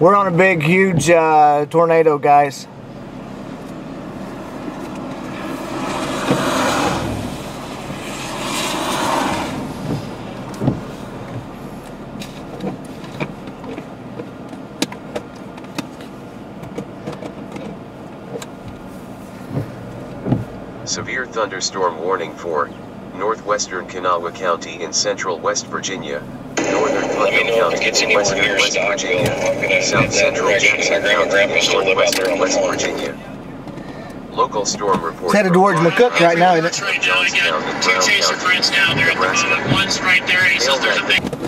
We're on a big, huge uh, tornado, guys. Severe thunderstorm warning for northwestern Kanawha County in central West Virginia, northern Putnam County in western West Virginia, south central Jackson County in northwestern West Virginia. Local storm report. It's headed towards McCook right now, isn't it? That's right, John. I got two chaser friends down there at the bottom. One's right there, he says there's a big.